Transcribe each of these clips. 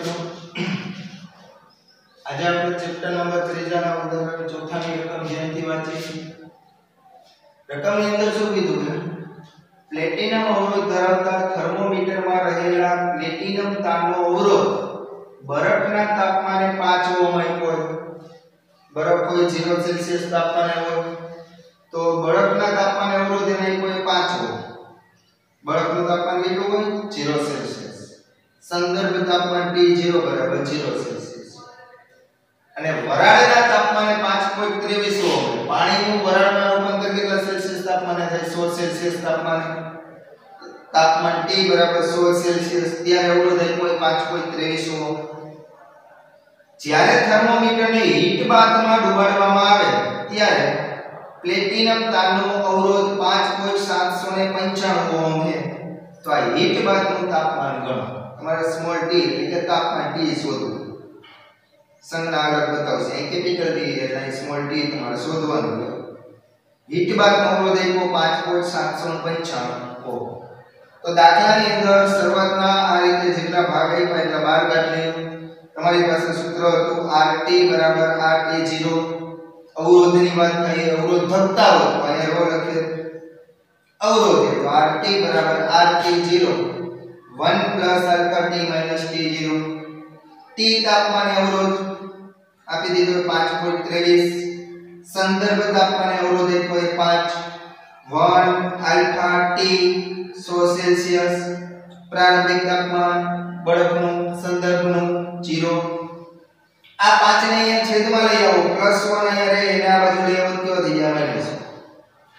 મિત્રો. આજે આપણે ચેપ્ટર નંબર 3 ના ઉદાહરણ ચોથાની રકમ ધ્યાનથી વાંચીશું. રકમની અંદર શું કીધું કે પ્લેટિનમ અવરોધ ધરાવતા થર્મોમીટરમાં રહેલા પ્લેટિનમ તારનો અવરોધ બરફના તાપમાને 5 ઓહમ હોય. બરફ કોઈ 0 સેલ્સિયસ તાપમાને હોય, તો બરફના તાપમાને અવરોધ એને કોઈ 5 ઓહમ. બરફનું તાપમાન કેટલું હોય? સંદર્ભ તાપમાન T0 બરાબર 0 સેલ્સિયસ અને વરાળના તાપમાને 5.23 ઓહમ. પાણીનું વરાળમાં રૂપાંતર કેટલા સેલ્સિયસ તાપમાને થાય? 100 સેલ્સિયસ તાપમાને. તાપમાન T બરાબર 100 સેલ્સિયસ ત્યારે અવરોધ આપ્યો હોય 5.23 ઓહમ. જ્યારે થર્મોમીટરને હીટ બાથમાં ડુબાડવામાં આવે, ત્યારે પ્લેટિનમ તારનો અવરોધ 5.795 ઓહમ છે. તો આ હીટ બાથનું તાપમાન ગણો. તમારે સ્મોલ t એટલે કે તાપમાન T શોધવું સંજ્ઞા આગળ બતાવશે અહીં કેપિટલ T એટલે અહીં સ્મોલ t તમારે શોધવાનું છે હીટ બાથનો અવરોધ આપ્યો 5.795 ઓહમ તો દાખલાની અંદર શરૂઆતમાં આ રીતે જેટલા ભાગ આપ્યા એટલા બાર કાઢી લેવું તમારી પાસે સૂત્ર હતું RT બરાબર RT0 અવરોધની વાત થઈ અવરોધ ધકતા હોય તો અહીંયા રો લખે અવરોધ તો RT બરાબર RT0 1 alpha t t0 t તાપમાને અવરોધ આપી દીધો 5.23 સંદર્ભ તાપમાને અવરોધ આપ્યો 5 1 આલ્ફા t 100 સેલ્સિયસ. પ્રારંભિક તાપમાન બળકનું સંદર્ભનું 0 આ પાંચને અહીંયા છેદમાં લઈ આવો. પ્લસ 1 અહીંયા રહે આ બાજુ લઈ આવો તો થઈ જાય? માઇનસ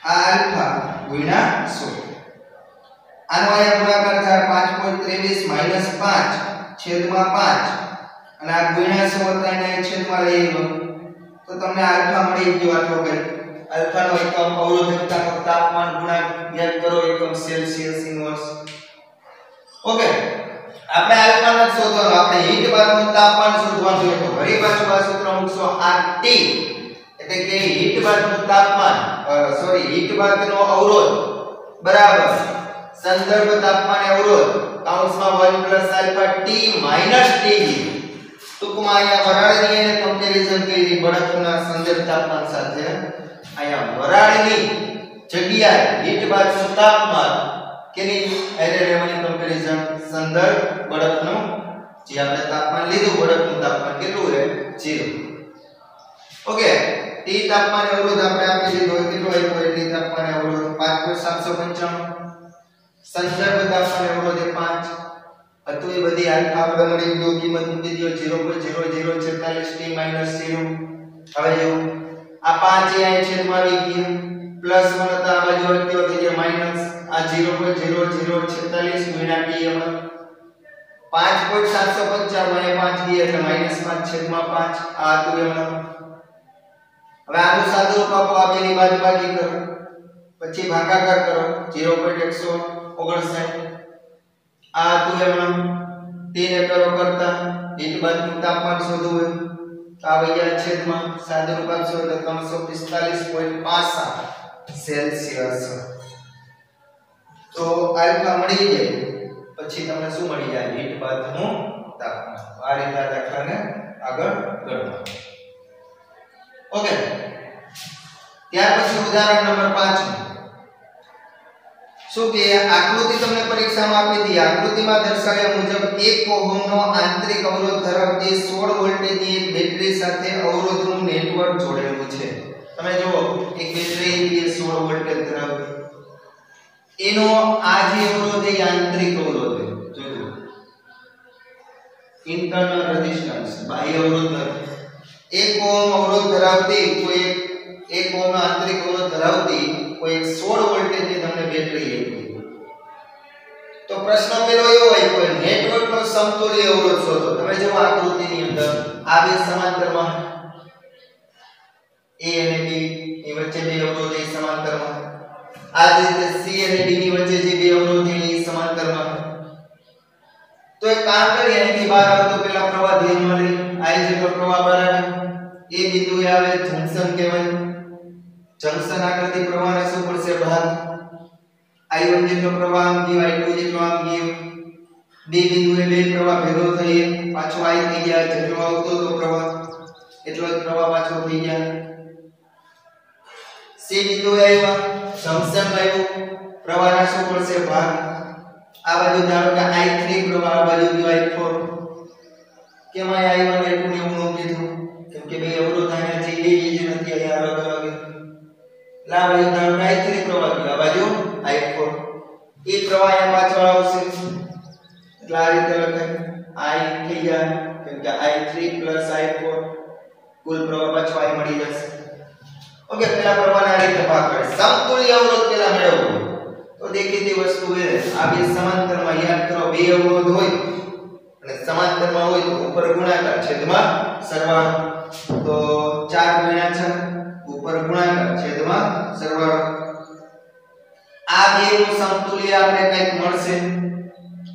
આ આલ્ફા ગુણ્યા 100 આનો અહીંયા ગુણાકાર થાય 5.23 માઇનસ 5 છેદમાં 5 અને આ ગુણ્યા 100 હતા? એને છેદમાં લઈ લો. તો તમને આલ્ફા મળી ગયો આટલો કઈ આલ્ફા નો એકમ અવરોધકતા તાપમાન ગુણાંક યાદ કરો, એકમ સેલ્સિયસ ઇન્વર્સ. ઓકે. આપણે આલ્ફા ને શોધવાનું. આપણે હીટ બાદનું તાપમાન શોધવાનું છે. તો ફરી પાછું આ સૂત્ર મૂકશો RT એટલે કે હીટ બાદનું તાપમાન સોરી હીટ બાદનો અવરોધ. બરાબર. સંદર્ભ તાપમાન અવરોધ કૌંસમાં 1 આલ્ફા t t. ટૂંકમાં અહીંયા વરાળની અને કમ્પેરીઝન કરી બરફના સંદર્ભ તાપમાન સાથે? અહીંયા વરાળની જગ્યાએ હીટ બાજુનું તાપમાન કેની એરે લેવાની કમ્પેરીઝન સંદર્ભ બરફનું જે આપણે તાપમાન લીધું બરફનું તાપમાન કેટલું રહે 0 ઓકે, T તાપમાન અવરોધ આપણે આપી દીધો કેટલો આપ્યો? T તાપમાન અવરોધ 5.795 સંદર્ભ તાપમાન અવરોધ 5 હતું એ બધી આલ્ફા આપણે મળી ગયો કિંમત મૂકી દો 0.0046 t 0 હવે જો આ 5 એ છેદમાં આવી ગયું પ્લસ 1 હતા, આ બાજુ વધ્યો થઈ ગયો માઇનસ. આ 0.0046 ગુણ્યા t એમાં. 5.755 અને 5 દી એટલે માઇનસ 5 છેદમાં 5 આ હતું એમાં. હવે આનું સાદું રૂપ આપો, આ બેની બાદબાકી કરો. પછી ભાગાકાર કરો 0.159 આ હતું એમાં તેને એકરો કરતા એક બાજુનું તાપમાન શોધવું હોય તો આ વૈયા છેદમાં સાદું રૂપ આપશો એટલે 345.65 સેલ્સિયસ. તો આલ્ફા મળી જાય પછી તમને શું મળી જાય? હીટ બાદનું તાપમાન. આ રીતે દાખલાને આગળ ગણવા ઓકે. ત્યાર પછી ઉદાહરણ નંબર 5 શું કે આકૃતિ તમને પરીક્ષામાં આપી હતી? આકૃતિમાં દર્શાવ્યા મુજબ 1 ઓહમનો આંતરિક અવરોધ ધરાવતી 16 વોલ્ટેજની એક બેટરી સાથે અવરોધનું નેટવર્ક જોડેલું છે. તમે જુઓ, એક બેટરી એ 16 વોલ્ટેજ ધરાવતી. એનો આ જે અવરોધ એ આંતરિક અવરોધ છે. જોજો ઇન્ટરનલ રેઝિસ્ટન્સ બાહ્ય અવરોધ નથી 1 ઓહમ અવરોધ ધરાવતી કોઈ એક 1 ઓહમ આંતરિક અવરોધ ધરાવતી કોઈ એક 16 વોલ્ટેજની તમને બેટરી આપી તો પ્રશ્ન પેલો એવો હોય કોઈ નેટવર્કનો સમતુલ્ય અવરોધ શોધો. તમે જો આકૃતિની અંદર, આ બે સમાંતરમાં A અને B ની વચ્ચે બે અવરોધ, એ સમાંતરમાં આ જ રીતે C અને D ની વચ્ચે જે બે અવરોધ એ સમાંતરમાં તો એક કામ કરીએ, અહીંથી બહાર આવતો પેલા પ્રવાહ ધ્યાનમાં લઈ આ જે પ્રવાહ બહાર આવે, એ બિંદુએ આવે જંકશન કહેવાય. જંકશન આકૃતિ પ્રવાહને શું પડશે ભાગ I1 જેટલો પ્રવાહ આમ ગયો I2 જેટલો આમ ગયો. બે બિંદુએ બે પ્રવાહ ભેગો થઈએ, પાછો I થઈ ગયા જેટલો આવતો તો પ્રવાહ. એટલો જ પ્રવાહ પાછો થઈ ગયા સી બિંદુએ આવ્યા, જંકશન આવ્યું, પ્રવાહના શું પડશે ભાગ આ બાજુ ધારો કે I3 પ્રવાહ, આ બાજુ ગયો I4 કેમ આ I1 I2 ને એવું નો કીધું? કેમ કે બે અવરોધ અહીંયા છે એ જ નથી, અહીંયા અલગ અલગ એટલે આ બાજુ કે I3 પ્રવાહ ગયો આ બાજુ I4 એ પ્રવાહ અહીંયા પાછળ આવશે. એટલે આ રીતે લખાય I થઈ જાય. કેમ કે I3 I4 કુલ પ્રવાહ પાછો I મળી જશે. ઓકે પેલા પ્રવાહને આ રીતે ભાગ કરે. સમતુલ્ય અવરોધ પેલા મેળવો તો દેખીતી વસ્તુ એ, આ બે સમાંતરમાં યાદ કરો, બે અવરોધ હોય અને સમાંતરમાં હોય તો ઉપર ગુણાકાર છેદમાં સરવાળો. તો 4 ગુણ્યા 6 ઉપર ગુણાકાર છેદમાં સરવાળો. આ બે નું સમતુલ્ય આપણે કંઈક મળશે.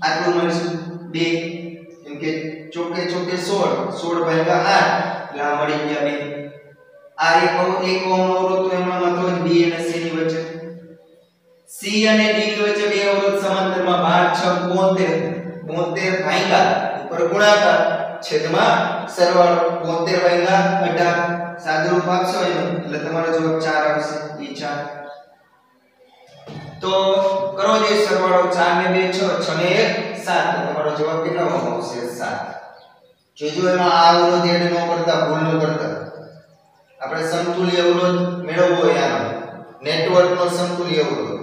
આટલું મળશે. 2 કેમ કે ચોકે ચોકે 16 16 ભાગ્યા 8 એટલે આ મળી ગયા બે. આ એક એક ઓમ અવરોધ એમાં મતલબ જ. B અને C ની વચ્ચે. C અને D ની વચ્ચે બે અવરોધ સમાંતરમાં 12 6 72 72 ભાગ્યા ઉપર ગુણાકાર છેદમાં સરવાળો. 72 ભાગ્યા 18 આપશો એનું, એટલે તમારો જવાબ 4 આવશે, એ 4 તો કરો જે સરવાળો 4 ને 2 6 6 ને 1 7 તમારો જવાબ કેટલો આવશે? 7 જોજો એમાં આ અવરોધ એડ ન કરતા, ભૂલ ન કરતા. આપણે સમતુલ્ય અવરોધ મેળવવો હોય આનો નેટવર્કનો સમતુલ્ય અવરોધ.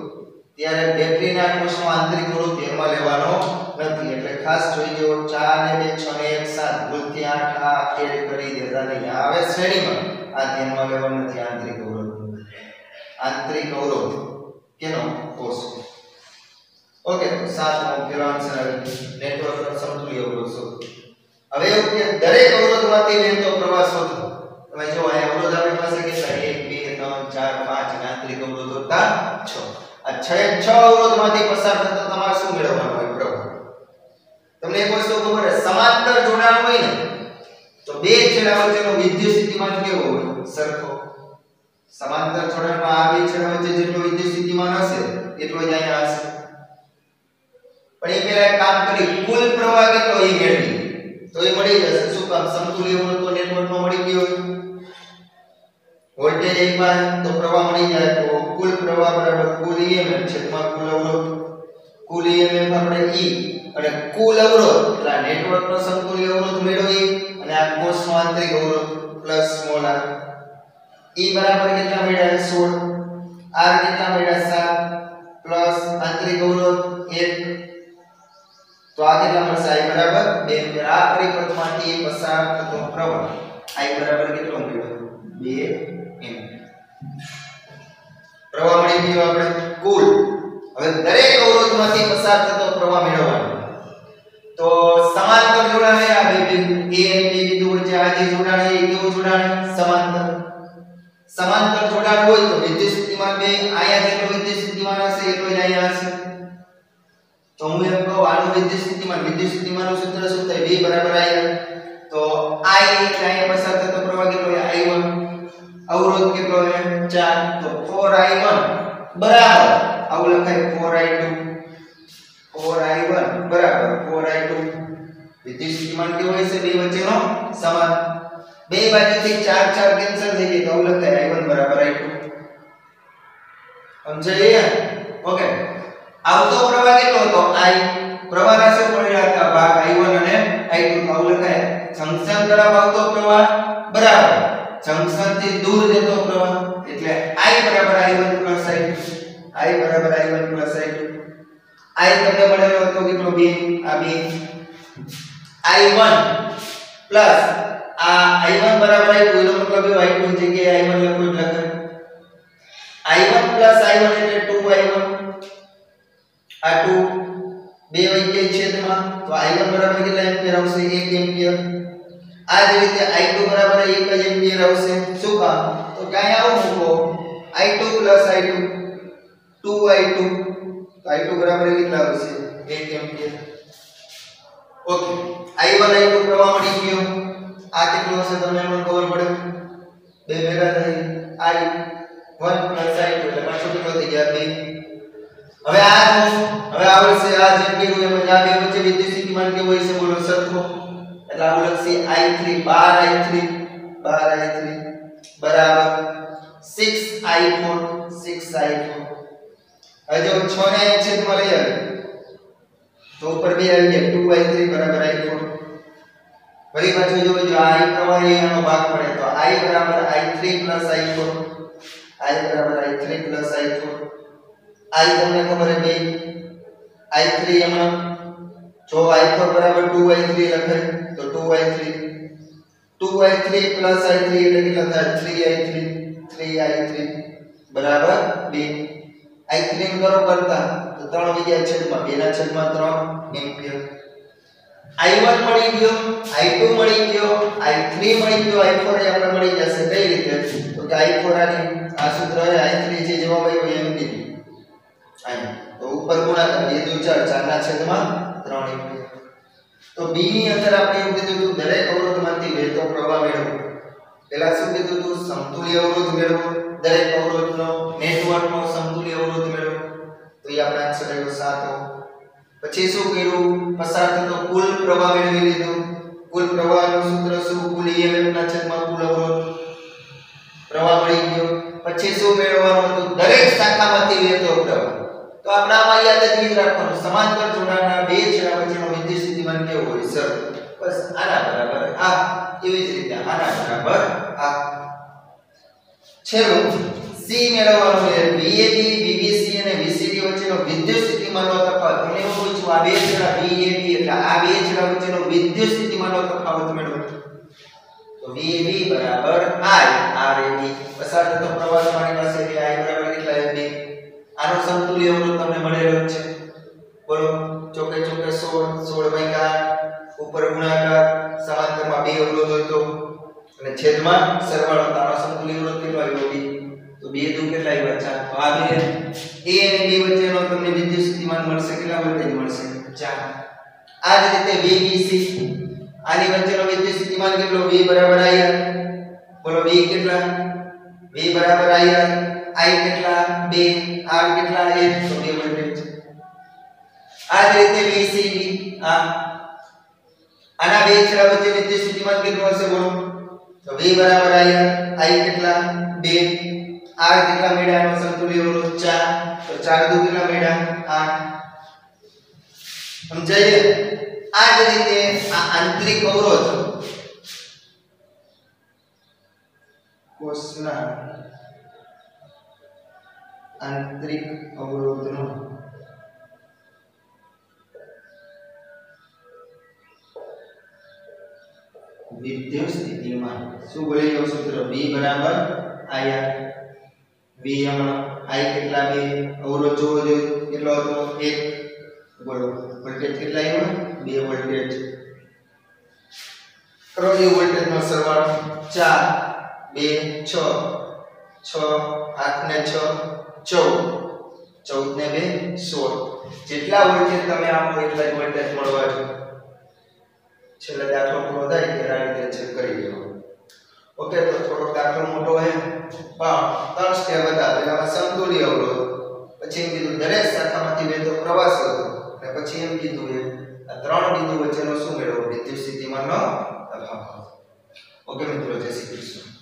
ત્યારે બેટરીના કોષનો આંતરિક અવરોધ ધ્યાનમાં લેવાનો નથી. એટલે ખાસ જોઈ લો 4 ને 2 6 ને 1 7 ભૂલથી 8 આ એડ કરી દેતા નહીં. આવે શ્રેણીમાં. આ ધ્યાનમાં લેવાનો નથી. આંતરિક અવરોધ. આંતરિક અવરોધ. કેનો? કોષ. ઓકે, તો સાતમો પેલો આન્સર આવી નેટવર્કનો સમતુલ્ય અવરોધ. શોધો હવે એવું કે દરેક અવરોધમાંથી વહેતો પ્રવાહ શોધો તમે જો આ અવરોધ આપણી પાસે કેટલા? 1 2 3 4 5 અને આંતરિક અવરોધ હતા 6 આ 6 6 અવરોધમાંથી પસાર થતો તમારે શું મેળવવાનું હોય? પ્રવાહ તમને એક વસ્તુ ખબર છે, સમાંતર જોડાણ હોય ને, તો બે છેડા વચ્ચેનો વિદ્યુત સ્થિતિમાન કેવો હોય? સરખો. સમાંતર જોડાણમાં આ બે છેડા વચ્ચે જેટલો વિદ્યુત સ્થિતિમાન હશે, એટલો જ અહીંયા હશે. પણ એ પેલા એક કામ કરી, કુલ પ્રવાહ કેટલો? એ મેળવી તો એ મળી જશે. શું કામ? સમતુલ્ય તો નેટવર્કમાં મળી ગયો વોલ્ટેજ એકમાં તો પ્રવાહ મળી જાય તો કુલ પ્રવાહ બરાબર કુલ ઈએમએફ છેદમાં કુલ અવરોધ. કુલ ઈએમએફ આપણે E અને કુલ અવરોધ, એટલે નેટવર્કનો સમતુલ્ય અવરોધ મેળવી અને આ કોષનો આંતરિક અવરોધ પ્લસ સ્મોલ r. E બરાબર કેટલા મળ્યા? 16 r કેટલા મળ્યા? 7 પ્લસ આંતરિક અવરોધ 1 તો આ કેટલા મળશે? I બરાબર 2 એમ્પિયર આ પરિપથમાંથી પસાર થતો પ્રવાહ. I બરાબર કેટલો મળ્યો? 2 એમ્પિયર પ્રવાહ મળી ગયો આપણે કુલ. હવે દરેક અવરોધમાંથી પસાર થતો પ્રવાહ મેળવવાનો. તો સમાંતર જોડાણ છે આ બે બિંદુ a અને b બિંદુ વચ્ચે આ જે જોડાણ છે, એ કેવું જોડાણ? સમાંતર. સમાંતર જોડાણ હોય તો વિદ્યુત સ્થિતિમાન બે, અહીંયા જેટલો વિદ્યુત સ્થિતિમાન હશે, એટલો જ અહીંયા હશે. તો હું એમ કહું, આનું વિદ્યુત સ્થિતિમાન વિદ્યુત સ્થિતિમાનનું સૂત્ર શું થાય? v બરાબર i તો i એટલે અહીંયા પસાર થતો પ્રવાહ કેટલો? છે i1 અવરોધ કેટલો છે? 4 તો 4i1 બરાબર. આવું લખાય 4i2 4i1 બરાબર. 4i2 વિદ્યુત સ્થિતિમાન કેવો હશે બે વચ્ચેનો સમાન. બે બાજુથી 4 4 કેન્સલ થઈ જાય તો આવું લખાય i1 બરાબર i2 સમજાય ઓકે આવતો પ્રવાહ કેટલો હતો? I. પ્રવાહ રાશિ પડ્યા હતા? ભાગ i1 અને i2 તો આવું લખાય. જંકશન તરફ આવતો પ્રવાહ. બરાબર. જંકશનથી દૂર જતો પ્રવાહ. એટલે i બરાબર i1 i2 i. બરાબર i1 i2 i. તમને મળેલો હતો કેટલો? 2 આ 2 i1 પ્લસ આ i1 બરાબર i2 એનો મતલબ એ i2 ની જગ્યાએ i1 લખો એટલે લખાય i1 i1 એટલે 2i1 આ 2 બે વૈકે છેદમાં તો i1 બરાબર કેટલા એમ્પિયર આવશે? 1 એમ્પિયર. આ જ રીતે i2 બરાબર 1 જ એમ્પિયર આવશે. શું કામ? તો ક્યાં આવું મૂકો. I2 i2 2i2 તો i2 બરાબર કેટલા આવશે? 1 એમ્પિયર. ઓકે. I1 i2 પ્રવાહ મળી ગયો. આ કેટલું હશે તમને પણ ખબર પડે? બે ભેગા થઈ. I 1 i2 એટલે પાછો કેટલો થઈ ગયા? 2 હવે આ હવે આવશે આ જેમ કીધું એમ. આ બે વચ્ચે વિદ્યુત સ્થિતિમાન કેવો હોય છે બોલો સરખો. એટલે આવું લખશે i3 12 i3 12 12i3 બરાબર 6i4 6i4 હવે જો 6 ને એક છેદમાં લઈ આવે તો ઉપર બે આવી ગયા 2i3 બરાબર i4 ફરી પાછું જો જો આ i પ્રવાહ એ આનો ભાગ પડે તો i બરાબર i3 i4 i બરાબર i3 i4 i તમને ખબર છે બે i3 એમાં જો y4 બરાબર 2i3 લખે, તો 2y3 2y3 i3 એટલે કેટલા થાય? 3i3 3i3 બરાબર? 2 i3 ને કરો કરતા, તો 3 બીજા છેદમાં 2 ના છેદમાં 3 એમ્પિયર. i1 મળી ગયો i2 મળી ગયો i3 મળી ગયો i4 એ આપણે મળી જશે. કઈ રીતે? તો કે i4 આની આ સૂત્ર એ i3 જે જવાબ આવ્યો એમ કીધું. અહીંયા તો ઉપર ગુણાકાર 2 2 4 4 ના છેદમાં 3 એમ્પિયર તો બી ની અંદર આપણે એવું કીધું હતું, દરેક અવરોધમાંથી વહેતો પ્રવાહ મેળવો. પહેલા શું કીધું હતું? સમતુલ્ય અવરોધ મેળવો. દરેક અવરોધનો નેટવર્કનો સમતુલ્ય અવરોધ મેળવો. તો એ આપણે આન્સર આવ્યો સાતો પછી શું કર્યું? પસાર થતો કુલ પ્રવાહ મેળવી લીધો. કુલ પ્રવાહનું સૂત્ર શું? કુલ ઈએમએફ ના છેદમાં કુલ અવરોધ પ્રવાહ મળી ગયો પછી શું મેળવવાનું હતું દરેક શાખામાંથી વહેતો પ્રવાહ તો આપણે આમાં યાદ જ યાદ રાખવાનું સમાંતર જોડાણના બે છેડા વચ્ચેનો વિદ્યુત સ્થિતિમાન કેવો હોય સર બસ આના બરાબર આ એવી જ રીતે આના બરાબર આ છેલ્લું, સી મેળવવાનું છે. VAB VBC અને VCD વચ્ચેનો વિદ્યુત સ્થિતિમાનનો તફાવત. મને એવું પૂછું, આ બે છેડા VAB એટલે આ બે છેડા વચ્ચેનો વિદ્યુત સ્થિતિમાનનો તફાવત મેળવો. તો VAB બરાબર I RAB પસાર થતો પ્રવાહ તમારી પાસે I બરાબર કેટલા 2 આનો સમતુલ્ય અવરોધ તમને મળેલો છે. બોલો, ચોકે ચોકે 16 16 ભાગ્યા, ઉપર ગુણાકાર, સમાંતરમાં બે અવરોધ હોય તો? અને છેદમાં સરવાળો તો આનો સમતુલ્ય અવરોધ કેટલો આવ્યો b તો બે દુ કેટલા આવ્યા? ચાર. તો આ બે. a અને b વચ્ચેનો તમને વિદ્યુત સ્થિતિમાન મળશે. કેટલા વોલ્ટેજ મળશે? 4 આ જ રીતે vbc આની વચ્ચેનો વિદ્યુત સ્થિતિમાન કેટલો? V બરાબર ir બોલો, v કેટલા? V બરાબર ir i કેટલા? 2 r કેટલા? 1 તો બે વોલ્ટેજ આ જ રીતે vcb આ આના બે છેડા વચ્ચે વિદ્યુત સ્થિતિમાન કેટલું હશે? બોલો. તો v બરાબર ir i કેટલા 2 r કેટલા મેળા એનો સમતુલ્ય અવરોધ 4 તો 4 દુ કેટલા મેળા 8 સમજાય આ જ રીતે આ આંતરિક અવરોધ કોષના આંતરિક અવરોધનો વિદ્યુત સ્થિતિમાં શું બોલી ગયો સૂત્ર V બરાબર IR V હમણાં I કેટલા બે અવરોધ જોવો જોઈએ કેટલો હતો 1 બોલો વોલ્ટેજ કેટલા આવ્યો બે વોલ્ટેજ કરો એ વોલ્ટેજ નો સરવાળો 4 2 6 6 8 ને 6 14 14 ને 2 16 જેટલા વોલ્ટેજ તમે આપો, એટલા જ વોલ્ટેજ મળવા જોઈએ. છેલ્લે દાખલો પૂરો થાય ત્યારે આ રીતે ચેક કરી લેવો ઓકે તો થોડો દાખલો મોટો હે. પણ ત્રણ સ્ટેપ હતા. પહેલામાં સંતુલિત અવરોધ. પછી એમ કીધું, દરેક શાખામાંથી વહેતો પ્રવાહ શોધો અને પછી એમ કીધું એ, આ ત્રણ બિંદુ વચ્ચેનો શું મેળવો? વિદ્યુત સ્થિતિમાનનો તફાવત. ઓકે મિત્રો, જય શ્રી કૃષ્ણ.